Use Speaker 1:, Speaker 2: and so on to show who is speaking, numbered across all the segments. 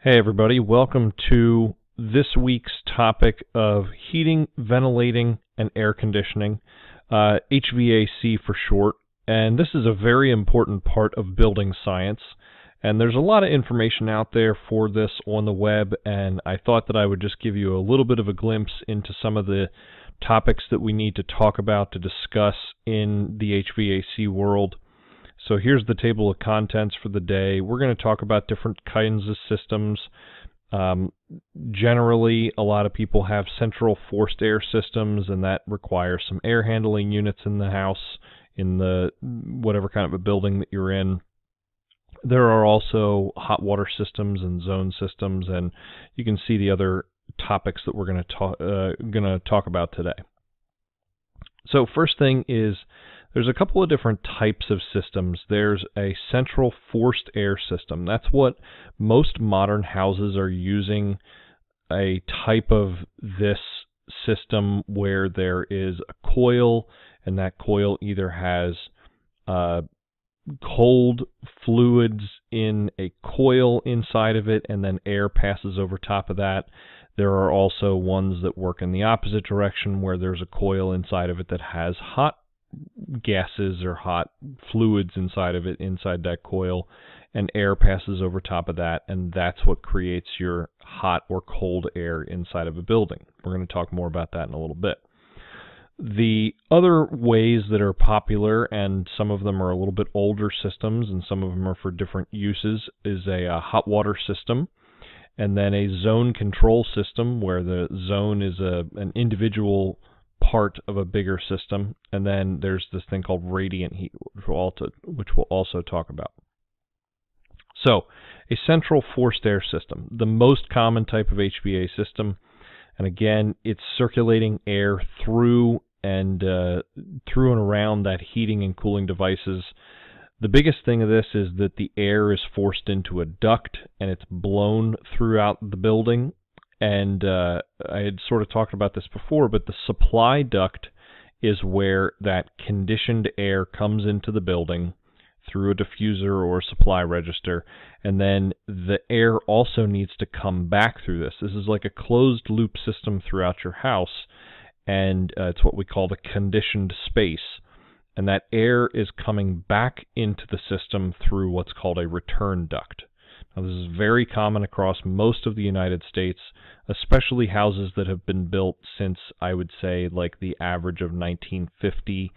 Speaker 1: Hey everybody, welcome to this week's topic of heating, ventilating, and air conditioning, uh, HVAC for short. And this is a very important part of building science. And there's a lot of information out there for this on the web, and I thought that I would just give you a little bit of a glimpse into some of the topics that we need to talk about to discuss in the HVAC world. So here's the table of contents for the day. We're going to talk about different kinds of systems. Um, generally, a lot of people have central forced air systems, and that requires some air handling units in the house, in the whatever kind of a building that you're in. There are also hot water systems and zone systems, and you can see the other topics that we're going to talk uh, going to talk about today. So first thing is there's a couple of different types of systems. There's a central forced air system. That's what most modern houses are using a type of this system where there is a coil and that coil either has uh, cold fluids in a coil inside of it and then air passes over top of that. There are also ones that work in the opposite direction where there's a coil inside of it that has hot gases or hot fluids inside of it, inside that coil, and air passes over top of that, and that's what creates your hot or cold air inside of a building. We're going to talk more about that in a little bit. The other ways that are popular, and some of them are a little bit older systems, and some of them are for different uses, is a, a hot water system, and then a zone control system where the zone is a an individual part of a bigger system. And then there's this thing called radiant heat, which we'll also, which we'll also talk about. So, a central forced air system, the most common type of HVA system. And again, it's circulating air through and uh, through and around that heating and cooling devices. The biggest thing of this is that the air is forced into a duct and it's blown throughout the building and uh, I had sort of talked about this before, but the supply duct is where that conditioned air comes into the building through a diffuser or a supply register, and then the air also needs to come back through this. This is like a closed loop system throughout your house, and uh, it's what we call the conditioned space. And that air is coming back into the system through what's called a return duct. Now, this is very common across most of the United States, especially houses that have been built since I would say like the average of 1950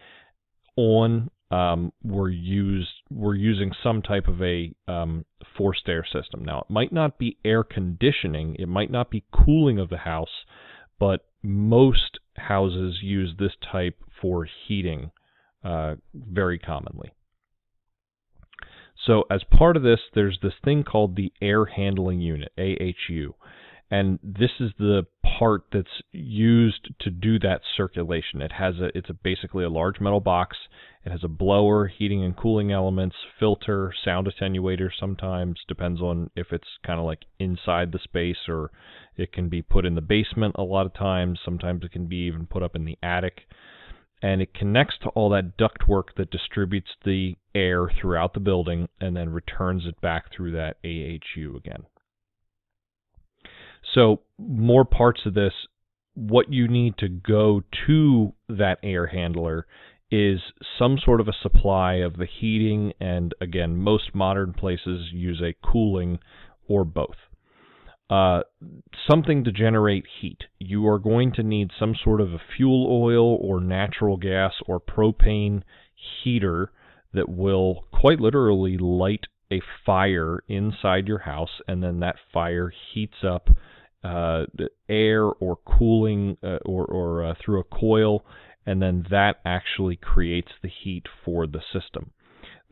Speaker 1: on um, were used were using some type of a um, forced air system. Now, it might not be air conditioning, it might not be cooling of the house, but most houses use this type for heating uh, very commonly. So as part of this, there's this thing called the air handling unit, AHU. And this is the part that's used to do that circulation. It has a it's a basically a large metal box. It has a blower, heating and cooling elements, filter, sound attenuator sometimes, depends on if it's kind of like inside the space or it can be put in the basement a lot of times. Sometimes it can be even put up in the attic and it connects to all that ductwork that distributes the air throughout the building and then returns it back through that AHU again. So, more parts of this, what you need to go to that air handler is some sort of a supply of the heating, and again, most modern places use a cooling or both. Uh, something to generate heat. You are going to need some sort of a fuel oil or natural gas or propane heater that will quite literally light a fire inside your house, and then that fire heats up uh, air or cooling uh, or, or uh, through a coil, and then that actually creates the heat for the system.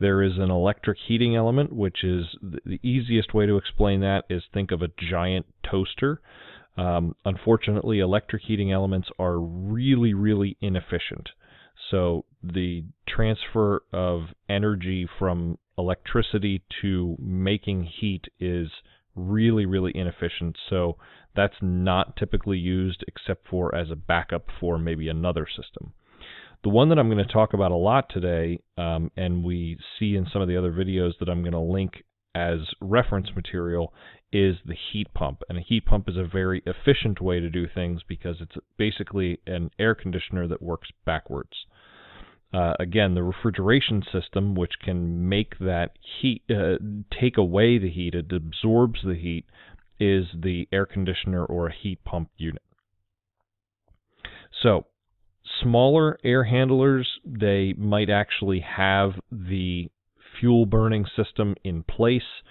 Speaker 1: There is an electric heating element, which is the easiest way to explain that is think of a giant toaster. Um, unfortunately, electric heating elements are really, really inefficient. So the transfer of energy from electricity to making heat is really, really inefficient. So that's not typically used except for as a backup for maybe another system. The one that I'm going to talk about a lot today, um, and we see in some of the other videos that I'm going to link as reference material is the heat pump. And a heat pump is a very efficient way to do things because it's basically an air conditioner that works backwards. Uh, again, the refrigeration system, which can make that heat, uh, take away the heat, it absorbs the heat, is the air conditioner or a heat pump unit. So, smaller air handlers, they might actually have the fuel burning system in place.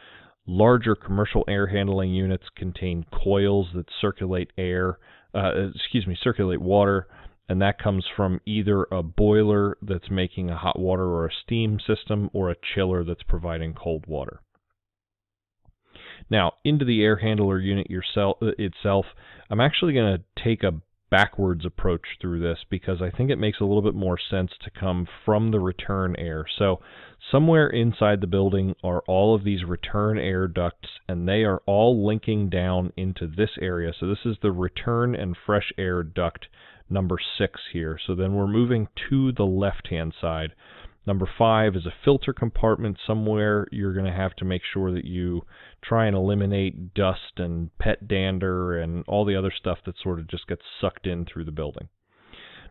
Speaker 1: Larger commercial air handling units contain coils that circulate air, uh, excuse me, circulate water, and that comes from either a boiler that's making a hot water or a steam system or a chiller that's providing cold water. Now, into the air handler unit yourself, uh, itself, I'm actually going to take a backwards approach through this because I think it makes a little bit more sense to come from the return air. So, somewhere inside the building are all of these return air ducts, and they are all linking down into this area. So, this is the return and fresh air duct number six here. So, then we're moving to the left hand side. Number five is a filter compartment somewhere. You're going to have to make sure that you try and eliminate dust and pet dander and all the other stuff that sort of just gets sucked in through the building.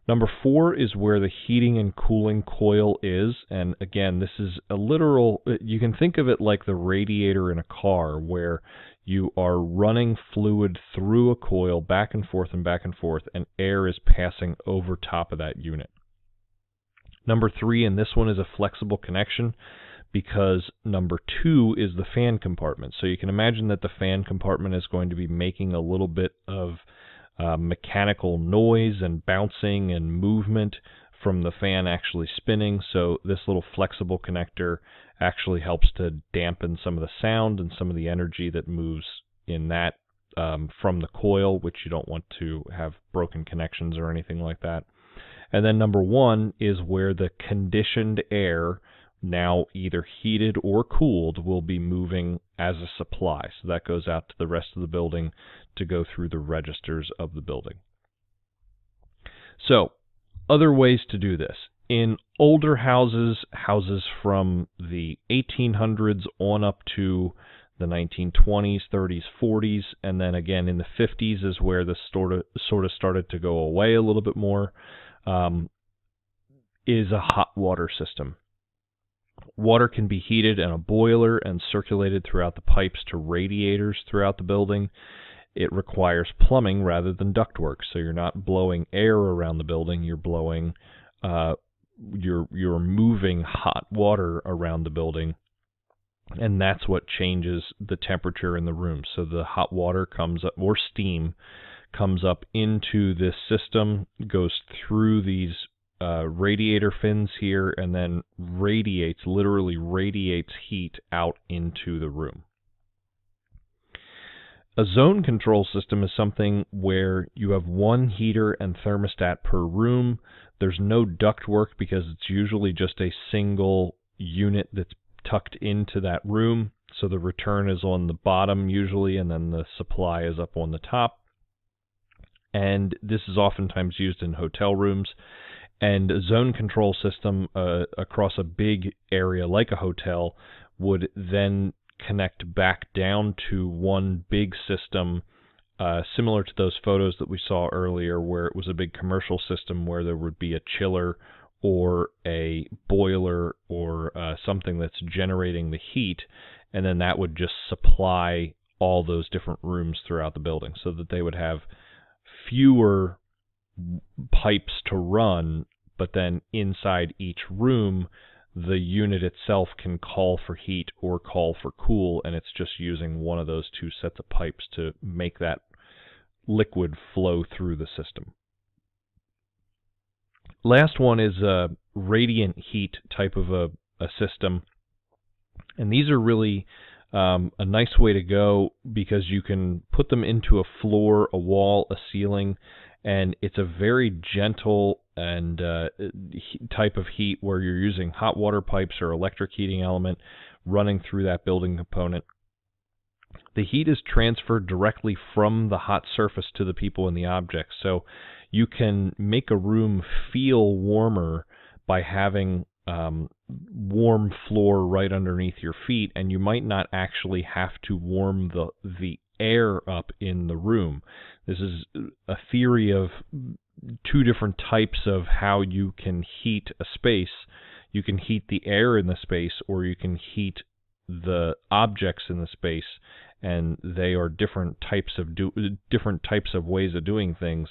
Speaker 1: Number four is where the heating and cooling coil is. And again, this is a literal, uh, you can think of it like the radiator in a car where you are running fluid through a coil back and forth and back and forth, and air is passing over top of that unit. Number three, and this one is a flexible connection because number two is the fan compartment. So you can imagine that the fan compartment is going to be making a little bit of uh, mechanical noise and bouncing and movement from the fan actually spinning. So this little flexible connector actually helps to dampen some of the sound and some of the energy that moves in that um, from the coil, which you don't want to have broken connections or anything like that. And then number one is where the conditioned air, now either heated or cooled, will be moving as a supply. So that goes out to the rest of the building to go through the registers of the building. So, other ways to do this. In older houses, houses from the 1800s on up to the 1920s, 30s, 40s, and then again in the 50s is where this sort of sort of started to go away a little bit more um, is a hot water system. Water can be heated in a boiler and circulated throughout the pipes to radiators throughout the building. It requires plumbing rather than ductwork, so you're not blowing air around the building. You're blowing, uh, you're you're moving hot water around the building, and that's what changes the temperature in the room. So the hot water comes up, or steam comes up into this system, goes through these uh, radiator fins here, and then radiates, literally radiates heat out into the room. A zone control system is something where you have one heater and thermostat per room. There's no ductwork because it's usually just a single unit that's tucked into that room. So the return is on the bottom usually, and then the supply is up on the top and this is oftentimes used in hotel rooms. And a zone control system uh, across a big area like a hotel would then connect back down to one big system, uh, similar to those photos that we saw earlier, where it was a big commercial system where there would be a chiller or a boiler or uh, something that's generating the heat, and then that would just supply all those different rooms throughout the building so that they would have fewer pipes to run, but then inside each room, the unit itself can call for heat or call for cool, and it's just using one of those two sets of pipes to make that liquid flow through the system. Last one is a radiant heat type of a, a system, and these are really um, a nice way to go because you can put them into a floor, a wall, a ceiling, and it's a very gentle and uh, type of heat where you're using hot water pipes or electric heating element running through that building component. The heat is transferred directly from the hot surface to the people and the objects, so you can make a room feel warmer by having um, warm floor right underneath your feet, and you might not actually have to warm the the air up in the room. This is a theory of two different types of how you can heat a space. You can heat the air in the space, or you can heat the objects in the space, and they are different types of do, different types of ways of doing things.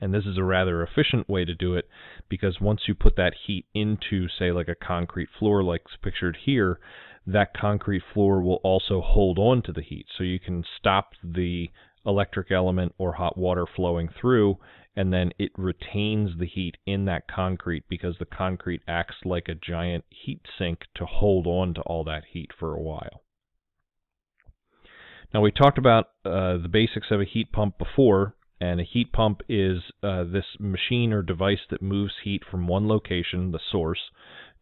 Speaker 1: And this is a rather efficient way to do it because once you put that heat into, say, like a concrete floor, like pictured here, that concrete floor will also hold on to the heat. So you can stop the electric element or hot water flowing through, and then it retains the heat in that concrete because the concrete acts like a giant heat sink to hold on to all that heat for a while. Now, we talked about uh, the basics of a heat pump before, and a heat pump is uh, this machine or device that moves heat from one location, the source,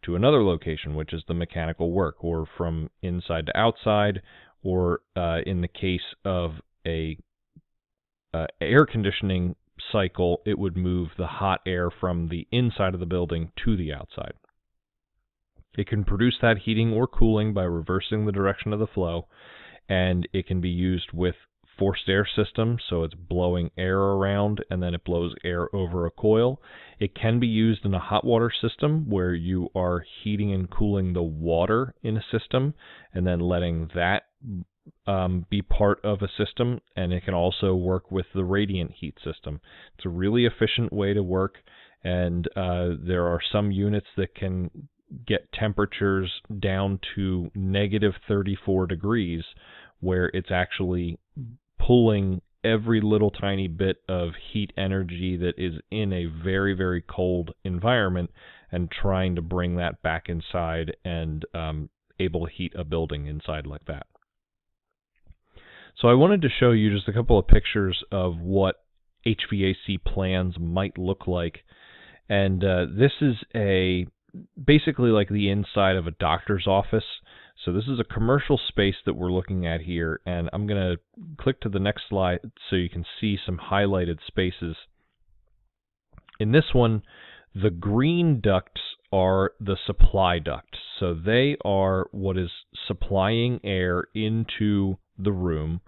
Speaker 1: to another location, which is the mechanical work, or from inside to outside, or uh, in the case of a uh, air conditioning cycle, it would move the hot air from the inside of the building to the outside. It can produce that heating or cooling by reversing the direction of the flow, and it can be used with forced air system, so it's blowing air around and then it blows air over a coil. It can be used in a hot water system where you are heating and cooling the water in a system and then letting that um, be part of a system, and it can also work with the radiant heat system. It's a really efficient way to work, and uh, there are some units that can get temperatures down to negative 34 degrees, where it's actually pulling every little tiny bit of heat energy that is in a very, very cold environment and trying to bring that back inside and um, able to heat a building inside like that. So I wanted to show you just a couple of pictures of what HVAC plans might look like. And uh, this is a basically like the inside of a doctor's office. So this is a commercial space that we're looking at here, and I'm going to click to the next slide so you can see some highlighted spaces. In this one, the green ducts are the supply ducts. So they are what is supplying air into the room,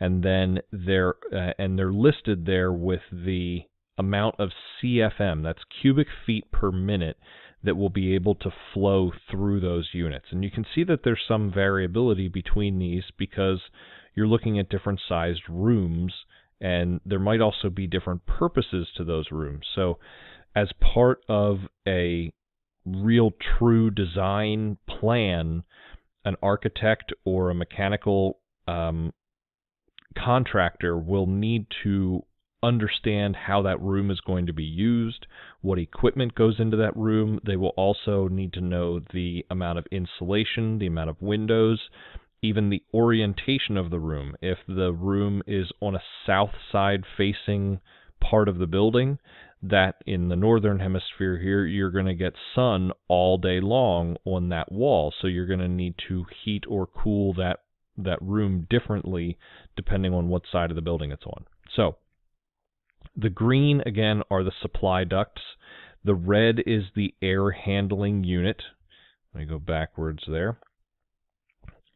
Speaker 1: and then they're uh, and they're listed there with the amount of CFM, that's cubic feet per minute, that will be able to flow through those units. And you can see that there's some variability between these because you're looking at different sized rooms and there might also be different purposes to those rooms. So as part of a real true design plan, an architect or a mechanical um, contractor will need to understand how that room is going to be used, what equipment goes into that room. They will also need to know the amount of insulation, the amount of windows, even the orientation of the room. If the room is on a south side facing part of the building, that in the northern hemisphere here, you're going to get sun all day long on that wall. So you're going to need to heat or cool that that room differently depending on what side of the building it's on. So the green, again, are the supply ducts. The red is the air handling unit. Let me go backwards there.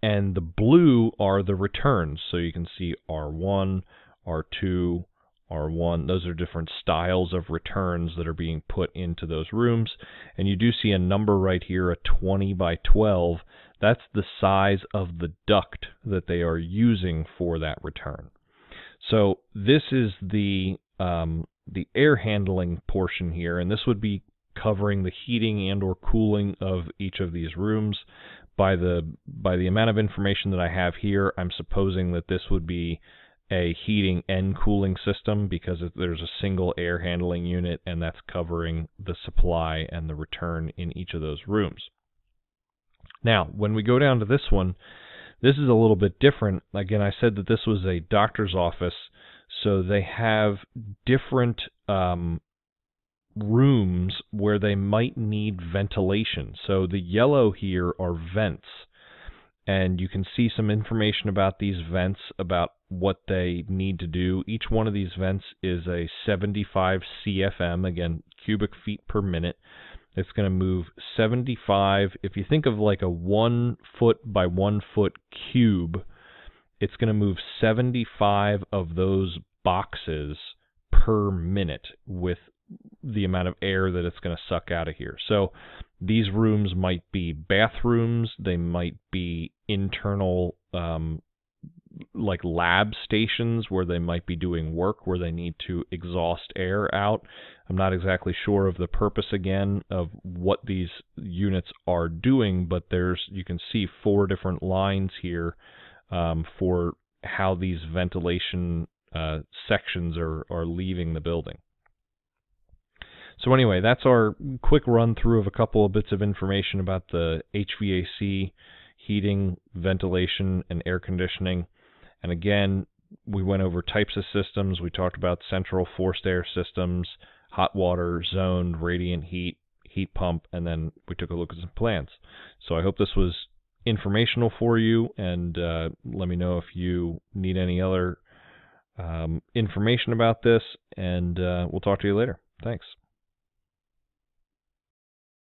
Speaker 1: And the blue are the returns. So you can see R1, R2, R1. Those are different styles of returns that are being put into those rooms. And you do see a number right here, a 20 by 12. That's the size of the duct that they are using for that return. So this is the um, the air handling portion here, and this would be covering the heating and or cooling of each of these rooms. By the by the amount of information that I have here, I'm supposing that this would be a heating and cooling system because there's a single air handling unit and that's covering the supply and the return in each of those rooms. Now, when we go down to this one, this is a little bit different. Again, I said that this was a doctor's office, so they have different um, rooms where they might need ventilation. So the yellow here are vents, and you can see some information about these vents, about what they need to do. Each one of these vents is a 75 CFM, again, cubic feet per minute. It's going to move 75. If you think of like a one foot by one foot cube, it's going to move 75 of those boxes per minute with the amount of air that it's going to suck out of here. So these rooms might be bathrooms, they might be internal um, like lab stations where they might be doing work where they need to exhaust air out. I'm not exactly sure of the purpose again of what these units are doing, but there's you can see four different lines here um, for how these ventilation uh, sections are, are leaving the building. So anyway, that's our quick run through of a couple of bits of information about the HVAC, heating, ventilation, and air conditioning. And again, we went over types of systems. We talked about central forced air systems, hot water, zoned, radiant heat, heat pump, and then we took a look at some plans. So I hope this was informational for you, and uh, let me know if you need any other um, information about this, and uh, we'll talk to you later. Thanks.